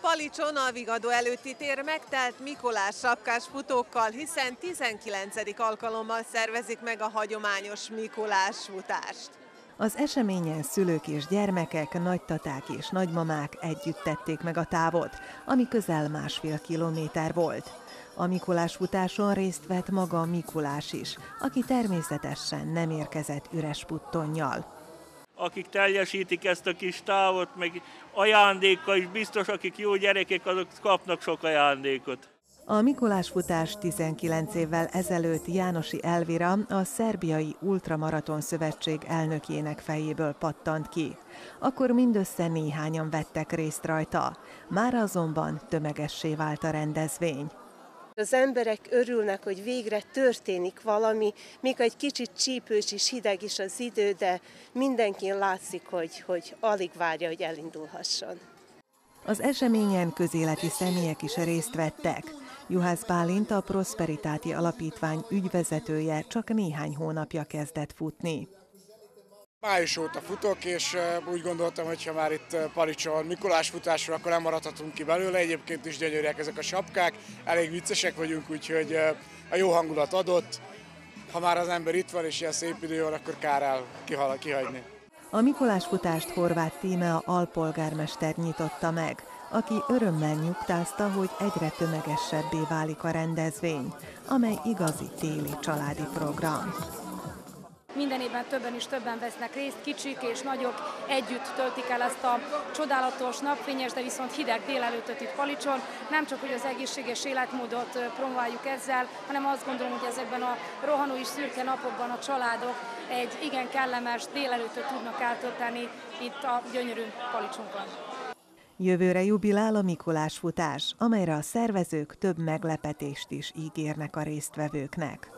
Palicson a Vigadó előtti tér megtelt Mikolás sapkás futókkal, hiszen 19. alkalommal szervezik meg a hagyományos Mikolás futást. Az eseményen szülők és gyermekek, nagytaták és nagymamák együtt tették meg a távot, ami közel másfél kilométer volt. A Mikulás futáson részt vett maga Mikulás is, aki természetesen nem érkezett üres puttonnyal akik teljesítik ezt a kis távot, meg ajándékkal is biztos, akik jó gyerekek, azok kapnak sok ajándékot. A Mikulás futás 19 évvel ezelőtt Jánosi Elvira, a Szerbiai Ultramaraton Szövetség elnökének fejéből pattant ki. Akkor mindössze néhányan vettek részt rajta. Már azonban tömegessé vált a rendezvény. Az emberek örülnek, hogy végre történik valami, még egy kicsit csípős és hideg is az idő, de mindenkin látszik, hogy, hogy alig várja, hogy elindulhasson. Az eseményen közéleti személyek is részt vettek. Juhász Bálint, a Prosperitáti Alapítvány ügyvezetője csak néhány hónapja kezdett futni. Május óta futok, és úgy gondoltam, hogy ha már itt Palicson Mikulás futásra, akkor nem maradhatunk ki belőle. Egyébként is gyönyörűek ezek a sapkák, elég viccesek vagyunk, úgyhogy a jó hangulat adott. Ha már az ember itt van, és ilyen szép idő van, akkor kár el kihagyni. A Mikulás futást Horváth Tíme a alpolgármester nyitotta meg, aki örömmel nyugtázta, hogy egyre tömegesebbé válik a rendezvény, amely igazi téli családi program. Minden évben többen is többen vesznek részt, kicsik és nagyok együtt töltik el ezt a csodálatos, napfényes, de viszont hideg délelőttöt itt Palicson. Nem csak, hogy az egészséges életmódot promováljuk ezzel, hanem azt gondolom, hogy ezekben a rohanó és szürke napokban a családok egy igen kellemes délelőttöt tudnak eltölteni itt a gyönyörű Palicsonkon. Jövőre jubilál a Mikulás futás, amelyre a szervezők több meglepetést is ígérnek a résztvevőknek.